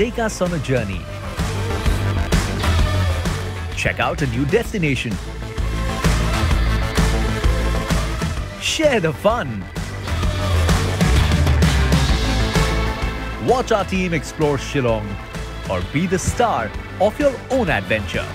take us on a journey. Check out a new destination. Share the fun. Watch our team explore Shillong or be the star of your own adventure.